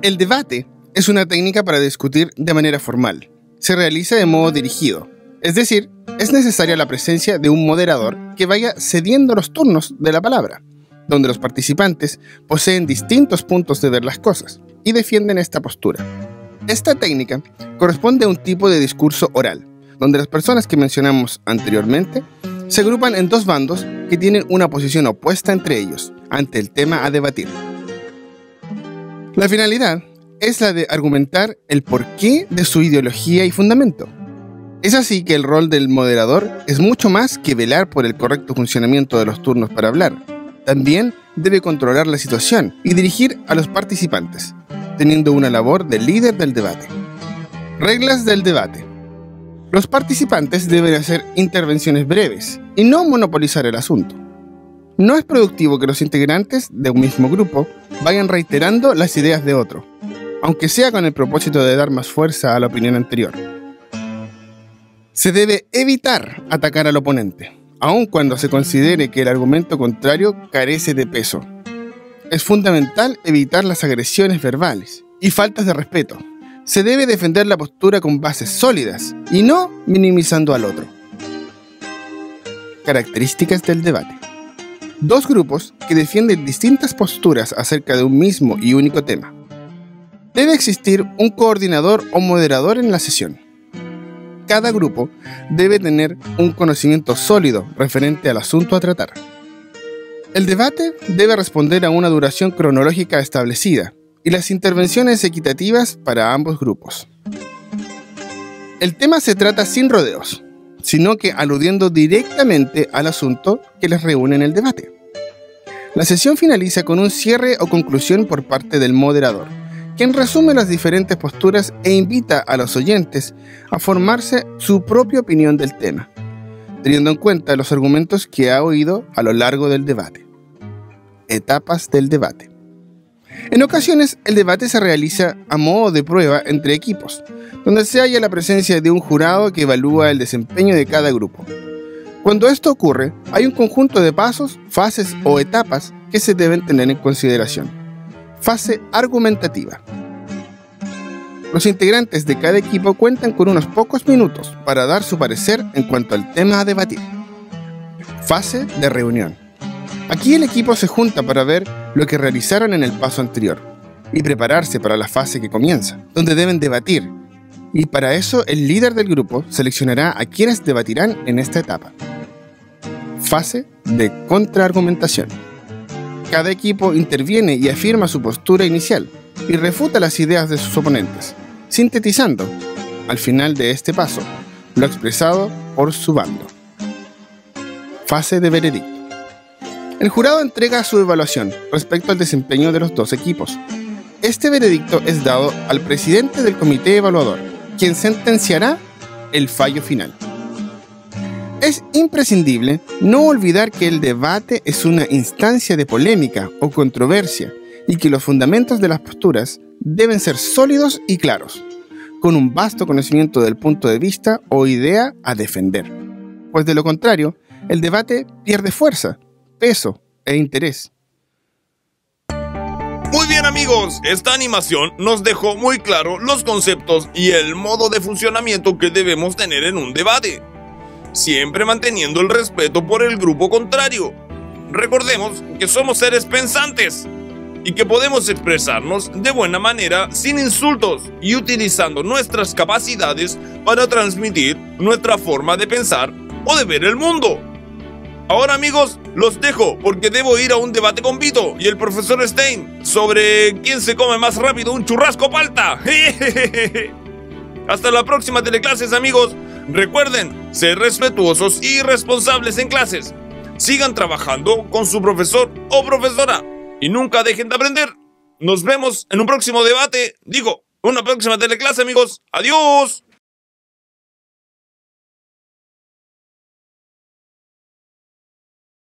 El debate es una técnica para discutir de manera formal. Se realiza de modo dirigido, es decir, es necesaria la presencia de un moderador que vaya cediendo los turnos de la palabra, donde los participantes poseen distintos puntos de ver las cosas y defienden esta postura. Esta técnica corresponde a un tipo de discurso oral, donde las personas que mencionamos anteriormente se agrupan en dos bandos que tienen una posición opuesta entre ellos ante el tema a debatir. La finalidad es la de argumentar el porqué de su ideología y fundamento. Es así que el rol del moderador es mucho más que velar por el correcto funcionamiento de los turnos para hablar. También debe controlar la situación y dirigir a los participantes, teniendo una labor de líder del debate. Reglas del debate. Los participantes deben hacer intervenciones breves y no monopolizar el asunto. No es productivo que los integrantes de un mismo grupo vayan reiterando las ideas de otro, aunque sea con el propósito de dar más fuerza a la opinión anterior. Se debe evitar atacar al oponente, aun cuando se considere que el argumento contrario carece de peso. Es fundamental evitar las agresiones verbales y faltas de respeto. Se debe defender la postura con bases sólidas y no minimizando al otro. Características del debate. Dos grupos que defienden distintas posturas acerca de un mismo y único tema. Debe existir un coordinador o moderador en la sesión. Cada grupo debe tener un conocimiento sólido referente al asunto a tratar. El debate debe responder a una duración cronológica establecida y las intervenciones equitativas para ambos grupos. El tema se trata sin rodeos, sino que aludiendo directamente al asunto que les reúne en el debate. La sesión finaliza con un cierre o conclusión por parte del moderador quien resume las diferentes posturas e invita a los oyentes a formarse su propia opinión del tema, teniendo en cuenta los argumentos que ha oído a lo largo del debate. Etapas del debate. En ocasiones, el debate se realiza a modo de prueba entre equipos, donde se halla la presencia de un jurado que evalúa el desempeño de cada grupo. Cuando esto ocurre, hay un conjunto de pasos, fases o etapas que se deben tener en consideración. Fase argumentativa. Los integrantes de cada equipo cuentan con unos pocos minutos para dar su parecer en cuanto al tema a debatir. Fase de reunión. Aquí el equipo se junta para ver lo que realizaron en el paso anterior y prepararse para la fase que comienza, donde deben debatir. Y para eso el líder del grupo seleccionará a quienes debatirán en esta etapa. Fase de contraargumentación. Cada equipo interviene y afirma su postura inicial y refuta las ideas de sus oponentes, sintetizando, al final de este paso, lo expresado por su bando. Fase de veredicto. El jurado entrega su evaluación respecto al desempeño de los dos equipos. Este veredicto es dado al presidente del comité evaluador, quien sentenciará el fallo final. Es imprescindible no olvidar que el debate es una instancia de polémica o controversia y que los fundamentos de las posturas deben ser sólidos y claros, con un vasto conocimiento del punto de vista o idea a defender. Pues de lo contrario, el debate pierde fuerza, peso e interés. Muy bien amigos, esta animación nos dejó muy claro los conceptos y el modo de funcionamiento que debemos tener en un debate siempre manteniendo el respeto por el grupo contrario. Recordemos que somos seres pensantes y que podemos expresarnos de buena manera sin insultos y utilizando nuestras capacidades para transmitir nuestra forma de pensar o de ver el mundo. Ahora amigos, los dejo porque debo ir a un debate con Vito y el profesor Stein sobre quién se come más rápido un churrasco palta. Hasta la próxima teleclases amigos. Recuerden ser respetuosos y responsables en clases. Sigan trabajando con su profesor o profesora y nunca dejen de aprender. Nos vemos en un próximo debate. Digo, una próxima teleclase, amigos. Adiós.